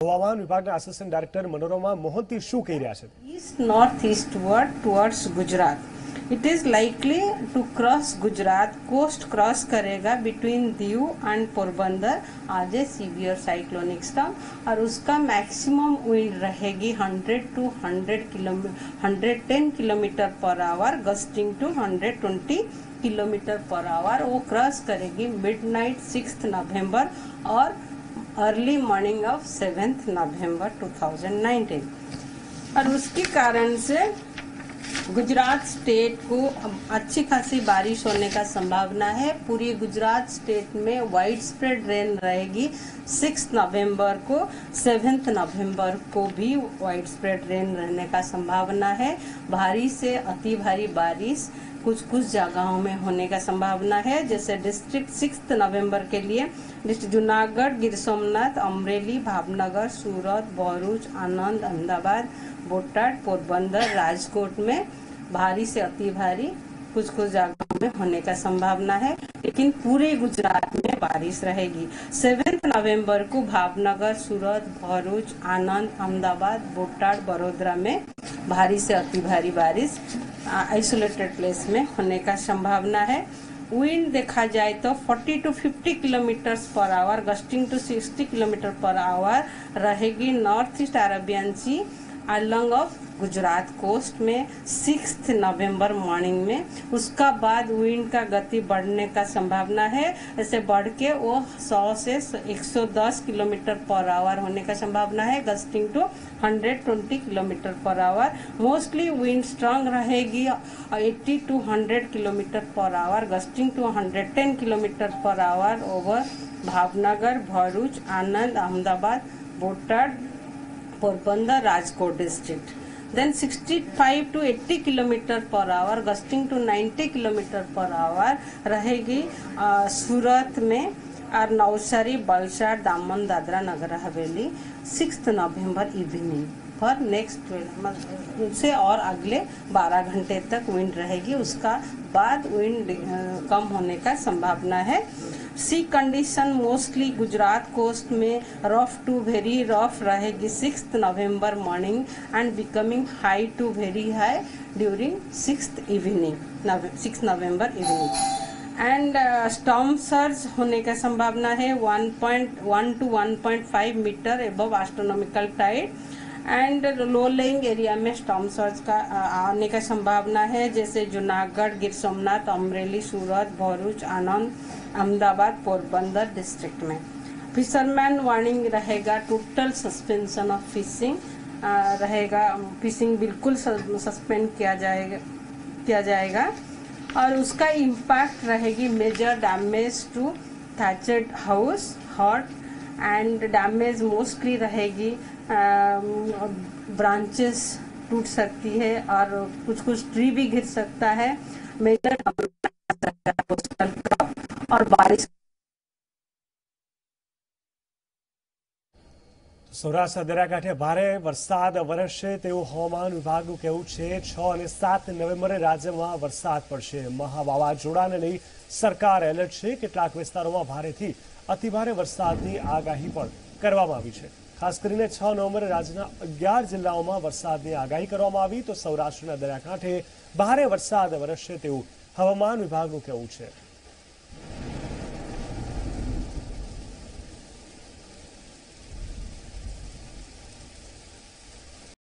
હવામાન વિભાગના assistant director Manorama Mohanty શું કહી રહ્યા છે east northeastward towards Gujarat. It is likely to cross Gujarat, coast cross करेगा between दीव एंड पोरबंदर आज ए सीवियर साइक्लोनिक स्टॉम और उसका मैक्सिमम विंड रहेगी 100 to 100 kilometre 110 kilometre per hour gusting to 120 kilometre per hour वो क्रॉस करेगी midnight six नवंबर और early morning of seventh November 2019 और उसके कारण से गुजरात स्टेट को अच्छी खासी बारिश होने का संभावना है। पूरी गुजरात स्टेट में वाइड स्प्रेड रेन रहेगी सिक्स नवंबर को। सेवेंथ नवंबर को भी वाइड स्प्रेड रेन रहने का संभावना है। भारी से अति भारी बारिश कुछ कुछ जगहों में होने का संभावना है, जैसे डिस्ट्रिक्ट सिक्स नवंबर के लिए डिस्ट्रिक्ट जूनागढ़, गिर सोमनाथ, अमरेली, भावनगर, सूरत, भरूच, आनंद, अहमदाबाद, बोटाड, पोरबंदर, राजकोट में भारी से अति भारी कुछ कुछ जगहों में होने का संभावना है, लेकिन पूरे गुजरात में बारिश रहेगी। सेवेंथ नवंबर को भावनगर, सूरत, भरूच, आनंद, अहमदाबाद, बोटाड, बड़ोदरा में भारी से अति भारी बारिश आइसोलेटेड प्लेस में होने का संभावना है। विंड देखा जाए तो 40 to 50 kilometre per hour gusting to 60 kilometre per hour रहेगी north east Arabian sea along of Gujarat coast में सिक्स नवंबर मॉर्निंग में। उसका बाद विंड का गति बढ़ने का संभावना है। ऐसे बढ़ के वो 100 से 110 किलोमीटर पर आवर होने का संभावना है। Gusting to 120 kilometre per hour mostly wind strong रहेगी 80 to 100 kilometre per hour gusting to 110 kilometre per hour over Bhavnagar, Bharuch, Anand, Ahmedabad, Botad Porbandar Rajkot district then 65 to 80 kilometre per hour gusting to 90 kilometre per hour रहेगी सूरत में और Navsari Valsad Daman, Dadra Nagar Haveli six November evening पर next twelve से और अगले 12 घंटे तक wind रहेगी। उसका बाद विंड कम होने का संभावना है। Sea condition mostly Gujarat coast में रफ टू वेरी रफ रहेगी। Six November morning and becoming high to very high during six evening six November evening and storm surge होने का संभावना है। 1.1 to 1.5 metre above astronomical tide and low lying area में storm surge का आने का संभावना है, जैसे जूनागढ़, गिर सोमनाथ, अमरेली, सूरत, भरूच, आनंद, अहमदाबाद, पोरबंदर डिस्ट्रिक्ट में। फिशरमैन वार्निंग रहेगा टोटल सस्पेंशन ऑफ़ फिशिंग रहेगा फिशिंग बिल्कुल सस्पेंड किया जाएगा किया जाएगा। और उसका इम्पैक्ट रहेगी major damage to thatched house hut and damage mostly रहेगी ब्रांचेस टूट सकती है और कुछ कुछ ट्री भी गिर सकता है। मेजर और बारिश સૌરાષ્ટ્ર દરિયાકાંઠે ભારે વરસાદ વરસશે તેવું હવામાન વિભાગનું કહેવું છે. છ અને સાત નવેમ્બરે રાજ્યમાં વરસાદ પડશે. મહા વાવાઝોડાને લઈ સરકાર એલર્ટ છે. કેટલાક વિસ્તારોમાં ભારેથી અતિભારે વરસાદની આગાહી પણ કરવામાં આવી છે. ખાસ કરીને છ નવેમ્બરે રાજ્યના અગિયાર જિલ્લાઓમાં વરસાદની આગાહી કરવામાં આવી. તો સૌરાષ્ટ્રના દરિયાકાંઠે ભારે વરસાદ વરસશે તેવું હવામાન વિભાગનું કહેવું છે.